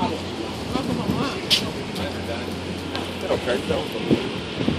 Nossa, mamãe. É verdade. É o cartão tá também.